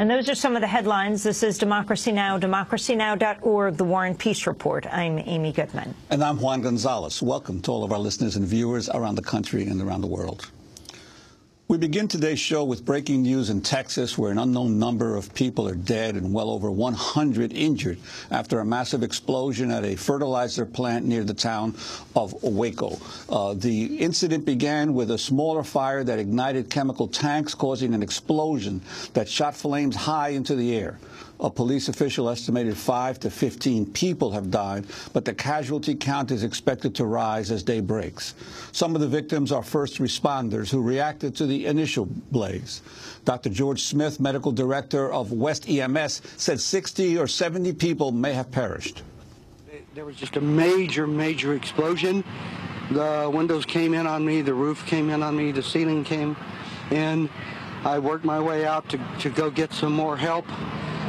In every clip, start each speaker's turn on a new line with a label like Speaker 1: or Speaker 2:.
Speaker 1: And those are some of the headlines. This is Democracy Now!, democracynow.org, The War and Peace Report. I'm Amy Goodman.
Speaker 2: And I'm Juan Gonzalez. Welcome to all of our listeners and viewers around the country and around the world. We begin today's show with breaking news in Texas, where an unknown number of people are dead and well over 100 injured after a massive explosion at a fertilizer plant near the town of Waco. Uh, the incident began with a smaller fire that ignited chemical tanks, causing an explosion that shot flames high into the air. A police official estimated 5 to 15 people have died, but the casualty count is expected to rise as day breaks. Some of the victims are first responders who reacted to the initial blaze. Dr. George Smith, medical director of West EMS, said 60 or 70 people may have perished.
Speaker 3: There was just a major, major explosion. The windows came in on me, the roof came in on me, the ceiling came in. I worked my way out to, to go get some more help.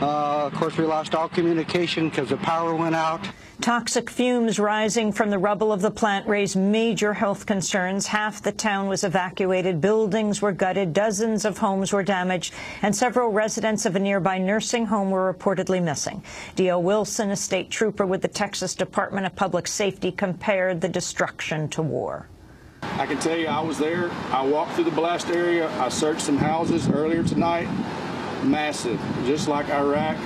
Speaker 3: Uh, of course, we lost all communication because the power went out.
Speaker 1: Toxic fumes rising from the rubble of the plant raised major health concerns. Half the town was evacuated, buildings were gutted, dozens of homes were damaged, and several residents of a nearby nursing home were reportedly missing. D.L. Wilson, a state trooper with the Texas Department of Public Safety, compared the destruction to war.
Speaker 4: I can tell you I was there. I walked through the blast area. I searched some houses earlier tonight massive, just like Iraq,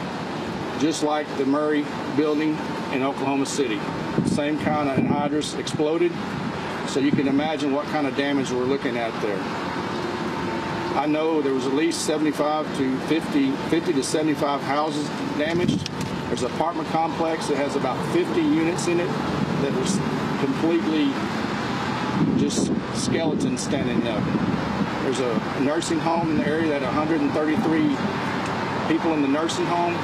Speaker 4: just like the Murrah building in Oklahoma City. Same kind of anhydrous exploded, so you can imagine what kind of damage we're looking at there. I know there was at least 75 to 50, 50 to 75 houses damaged. There's an apartment complex that has about 50 units in it that was completely just skeletons standing up. There's a nursing home in the area that 133 people in the nursing home.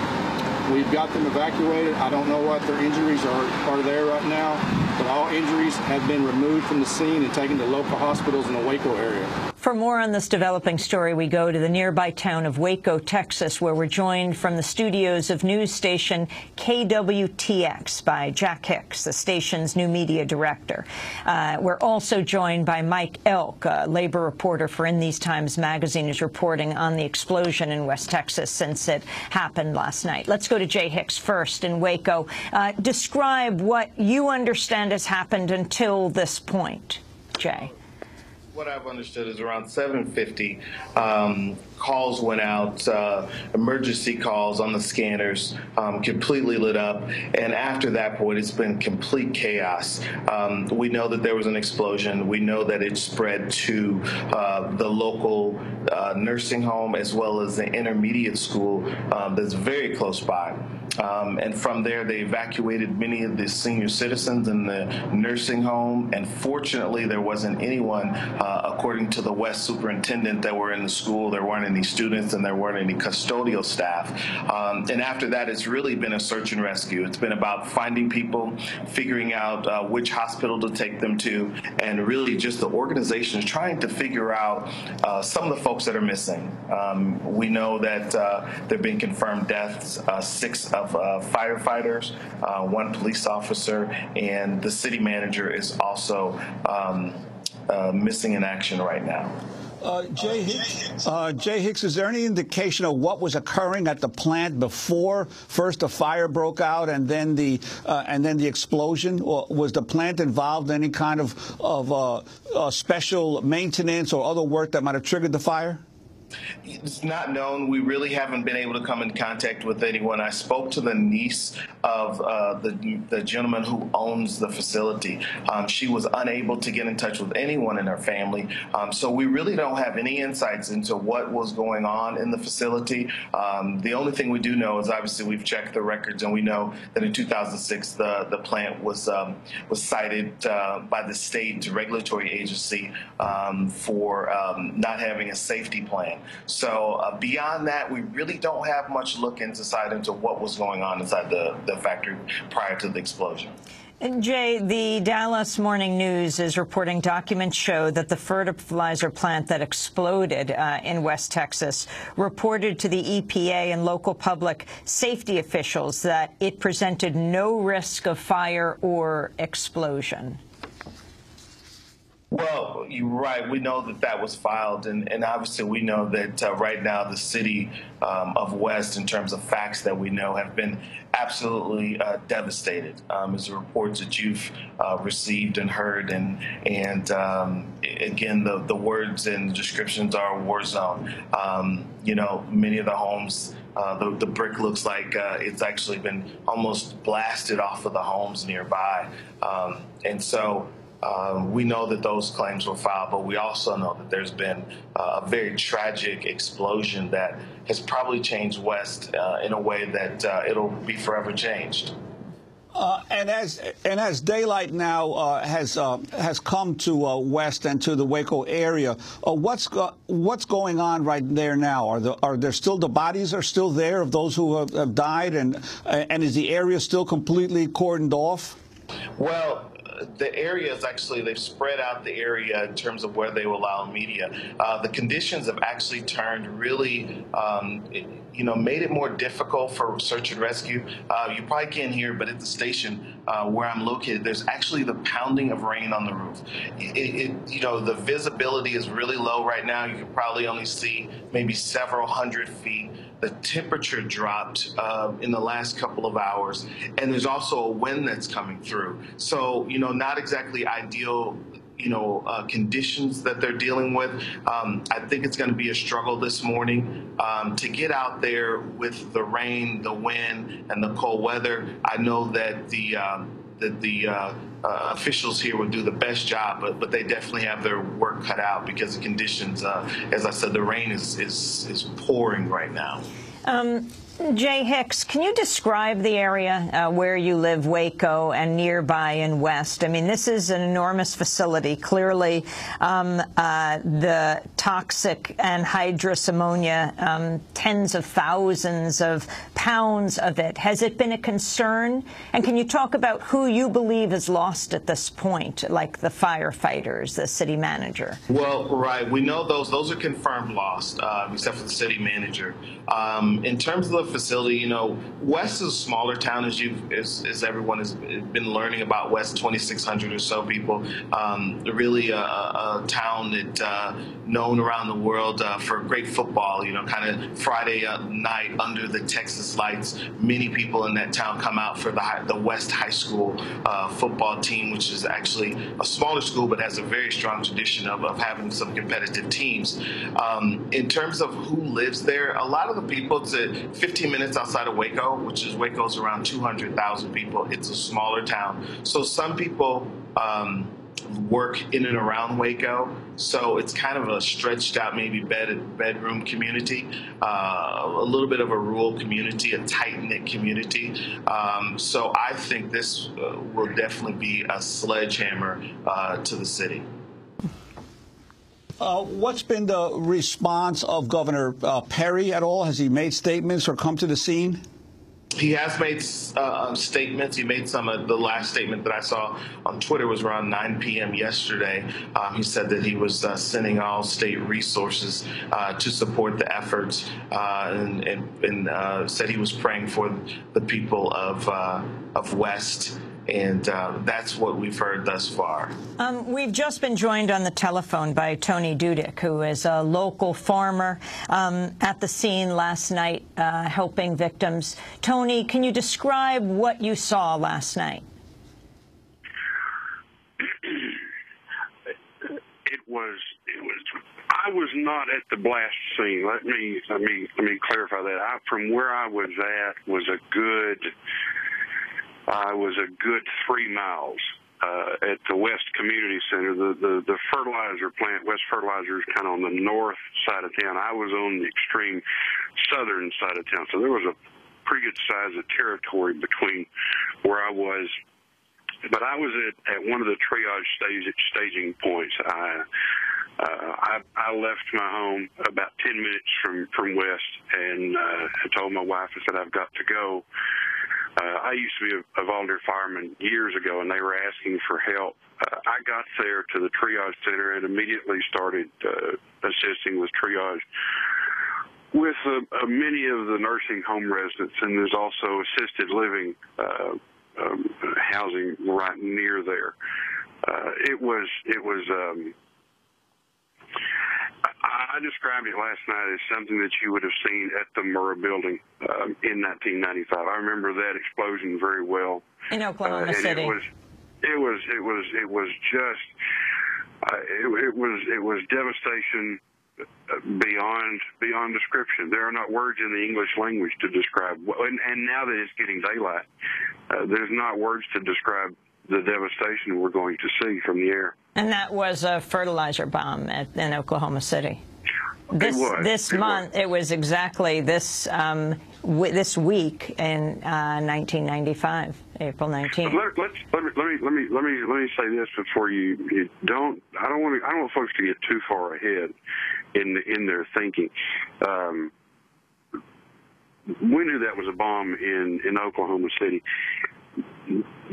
Speaker 4: We've got them evacuated. I don't know what their injuries are, are there right now, but all injuries have been removed from the scene and taken to local hospitals in the Waco area.
Speaker 1: For more on this developing story, we go to the nearby town of Waco, Texas, where we're joined from the studios of news station KWTX by Jay Hicks, the station's new media director. Uh, we're also joined by Mike Elk, a labor reporter for In These Times magazine, is reporting on the explosion in West Texas since it happened last night. Let's go to Jay Hicks first in Waco. Uh, describe what you understand has happened until this point, Jay
Speaker 5: what I've understood is around 750 um, calls went out, uh, emergency calls on the scanners, um, completely lit up. And after that point, it's been complete chaos. Um, we know that there was an explosion. We know that it spread to uh, the local uh, nursing home as well as the intermediate school um, that's very close by. Um, and from there, they evacuated many of the senior citizens in the nursing home. And fortunately, there wasn't anyone, uh, according to the West superintendent, that were in the school. There weren't any students and there weren't any custodial staff. Um, and after that, it's really been a search and rescue. It's been about finding people, figuring out uh, which hospital to take them to, and really just the organization is trying to figure out uh, some of the folks that are missing. Um, we know that uh, there have been confirmed deaths, uh, six of uh, firefighters, uh, one police officer, and the city manager is also um, missing in action right now.
Speaker 2: Uh, Jay, Hicks, uh, Jay Hicks, is there any indication of what was occurring at the plant before first the fire broke out and then the uh, and then the explosion? Or was the plant involved in any kind of of uh, uh, special maintenance or other work that might have triggered the fire?
Speaker 5: It's not known. We really haven't been able to come in contact with anyone. I spoke to the niece of uh, the, the gentleman who owns the facility. Um, she was unable to get in touch with anyone in her family. Um, so we really don't have any insights into what was going on in the facility. Um, the only thing we do know is obviously we've checked the records and we know that in 2006 the, the plant was um, was cited uh, by the state regulatory agency um, for um, not having a safety plan. So uh, beyond that, we really don't have much look inside into what was going on inside the, the factory prior to the explosion.
Speaker 1: And Jay, the Dallas Morning News is reporting documents show that the fertilizer plant that exploded uh, in West Texas reported to the EPA and local public safety officials that it presented no risk of fire or explosion.
Speaker 5: Well, you're right. We know that that was filed, and, and obviously we know that uh, right now the city um, of West, in terms of facts that we know, have been absolutely uh, devastated. Um, as the reports that you've uh, received and heard, and and um, again, the the words and descriptions are war zone. Um, you know, many of the homes. Uh, the, the, brick looks like uh, it's actually been almost blasted off of the homes nearby. Um, and so um, we know that those claims were filed, but we also know that there's been uh, a very tragic explosion that has probably changed West uh, in a way that uh, it'll be forever changed.
Speaker 2: Uh, and as and as daylight now uh, has uh, has come to uh, West and to the Waco area, uh, what's what's going on right there now? Are the are there still the bodies are still there of those who have, have died, and and is the area still completely cordoned off?
Speaker 5: Well, the area is actually they've spread out the area in terms of where they will allow media. Uh, the conditions have actually turned really, um, it, you know, made it more difficult for search and rescue. Uh, you probably can't hear, but at the station uh, where I'm located, there's actually the pounding of rain on the roof. It, it, you know, the visibility is really low right now. You can probably only see maybe several hundred feet the temperature dropped uh, in the last couple of hours, and there's also a wind that's coming through. So, you know, not exactly ideal you know uh, conditions that they're dealing with. Um, I think it's going to be a struggle this morning um, to get out there with the rain, the wind, and the cold weather. I know that the um, that the uh, uh, officials here will do the best job, but but they definitely have their work cut out because the conditions, uh, as I said, the rain is is is pouring right now. Um,
Speaker 1: Jay Hicks, can you describe the area uh, where you live, Waco, and nearby in West? I mean, this is an enormous facility. Clearly, um, uh, the toxic anhydrous ammonia, um, tens of thousands of pounds of it. Has it been a concern? And can you talk about who you believe is lost at this point, like the firefighters, the city manager?
Speaker 5: Well, right. We know those. Those are confirmed lost, uh, except for the city manager. Um, in terms of the facility, you know, West is a smaller town, as you as, as everyone has been learning about West, 2,600 or so people. Um, really a, a, town that uh, known around the world uh, for great football. You know, kind of Friday uh, night under the Texas lights. Many people in that town come out for the the West High School uh, football team, which is actually a smaller school but has a very strong tradition of, of having some competitive teams. Um, in terms of who lives there, a lot of the people, it's at 15 minutes outside of Waco, which is Waco's around 200,000 people. It's a smaller town. So some people, um, work in and around Waco. So it's kind of a stretched out, maybe bed bedroom community, uh, a little bit of a rural community, a tight knit community. Um, so I think this uh, will definitely be a sledgehammer uh, to the city.
Speaker 2: Uh, what's been the response of Governor uh, Perry at all? Has he made statements or come to the scene?
Speaker 5: he has made uh, um, statements. He made some of the last statement that I saw on Twitter was around 9 p.m. yesterday. Um, he said that he was uh, sending all state resources uh, to support the efforts uh, and, and, and uh, said he was praying for the people of, of West and uh, that's what we've heard thus far.
Speaker 1: Um, we've just been joined on the telephone by Tony Dudik, who is a local farmer um, at the scene last night uh, helping victims. Tony, can you describe what you saw last night?
Speaker 6: it was it was I was not at the blast scene. Let me let me let me clarify that. I, from where I was at was a good I was a good three miles uh, at the West Community Center. The, the the fertilizer plant, West Fertilizer, is kind of on the north side of town. I was on the extreme southern side of town, so there was a pretty good size of territory between where I was. But I was at, at one of the triage stage, staging points. I uh, I, I left my home about 10 minutes from, from West and uh, I told my wife, I said, I've got to go. Uh, I used to be a, a volunteer fireman years ago, and they were asking for help. Uh, I got there to the triage center and immediately started uh, assisting with triage with uh, uh, many of the nursing home residents, and there's also assisted living uh, um, housing right near there. uh, it was it was. Um, I described it last night as something that you would have seen at the Murrah Building um, in 1995. I remember that explosion very well.
Speaker 1: In Oklahoma uh, City.
Speaker 6: It was, it was, it was, it was just, uh, it, it was, it was devastation beyond beyond description. There are not words in the English language to describe. And, and now that it's getting daylight, uh, there's not words to describe the devastation we're going to see from the air.
Speaker 1: And that was a fertilizer bomb at, in Oklahoma City. This this month, it was exactly this um, this week in uh, 1995, April 19th.
Speaker 6: Let, let's, let me let me let me let me let me say this before you, you don't. I don't want to, I don't want folks to get too far ahead in the, in their thinking. Um, we knew that was a bomb in in Oklahoma City.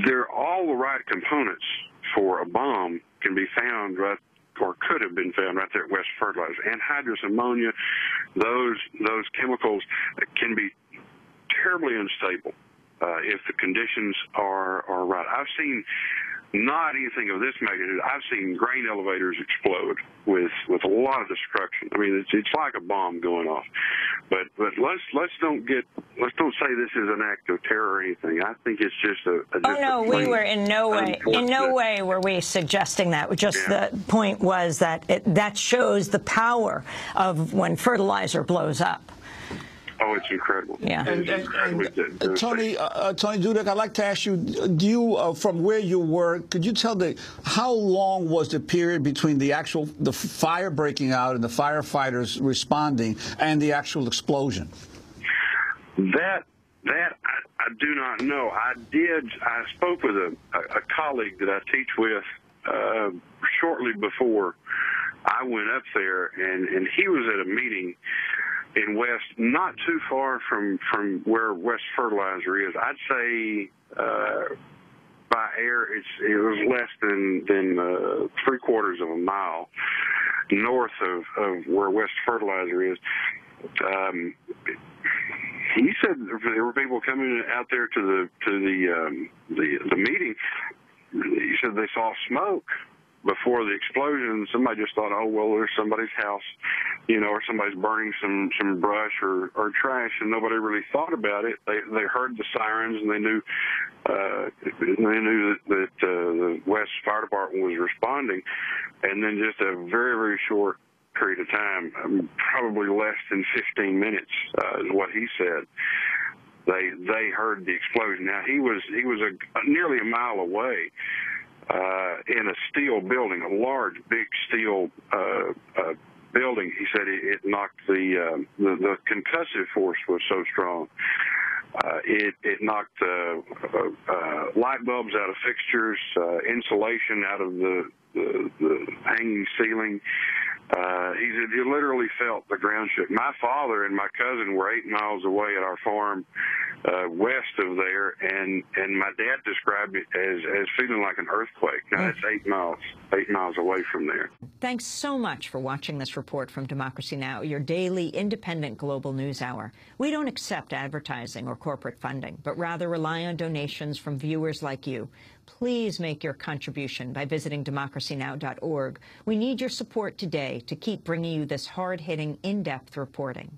Speaker 6: There are all the right components for a bomb can be found right or could have been found right there at West Fertilizer. Anhydrous ammonia, those those chemicals can be terribly unstable uh, if the conditions are are right. I've seen not anything of this magnitude. I've seen grain elevators explode with with a lot of destruction. I mean, it's it's like a bomb going off. But but let's let's don't get let's don't say this is an act of terror or anything. I think it's just a. a
Speaker 1: oh no, we were in no way in no way were we suggesting that. Just
Speaker 6: Yeah.
Speaker 1: the point was that it, that shows the power of when fertilizer blows up.
Speaker 6: Oh, it's incredible.
Speaker 1: Yeah.
Speaker 6: It's
Speaker 2: And, and, and,
Speaker 6: de-
Speaker 2: uh,
Speaker 6: devastating.
Speaker 2: Tony, uh, uh, Tony Dudik, I'd like to ask you: Do you, uh, from where you were, could you tell the how long was the period between the actual the fire breaking out and the firefighters responding and the actual explosion?
Speaker 6: That that I, I do not know. I did. I spoke with a, a, a colleague that I teach with uh, shortly before I went up there, and and he was at a meeting in West, not too far from from where West Fertilizer is. I'd say. Uh, by air, it's it was less than than uh, three quarters of a mile north of, of where West Fertilizer is. Um, he said there were people coming out there to the to the um, the the meeting. He said they saw smoke before the explosion. Somebody just thought, oh well, there's somebody's house, you know, or somebody's burning some some brush or or trash, and nobody really thought about it. They they heard the sirens and they knew uh, they knew that, that uh, the West Fire Department was responding, and then just a very very short period of time, um, probably less than 15 minutes, uh, is what he said. They they heard the explosion. Now he was he was a nearly a mile away uh, in a steel building, a large big steel uh, uh, building. He said it, knocked the, um the the concussive force was so strong. Uh, it, it knocked uh, uh, uh, light bulbs out of fixtures, uh, insulation out of the, the, the hanging ceiling. Uh, he literally felt the ground shook. My father and my cousin were eight miles away at our farm uh, west of there, and and my dad described it as as feeling like an earthquake. Now that's eight miles eight miles away from there.
Speaker 1: Thanks so much for watching this report from Democracy Now!, your daily independent global news hour. We don't accept advertising or corporate funding, but rather rely on donations from viewers like you. Please make your contribution by visiting democracynow.org. We need your support today to keep bringing you this hard-hitting, in-depth reporting.